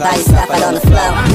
body slap out on the floor.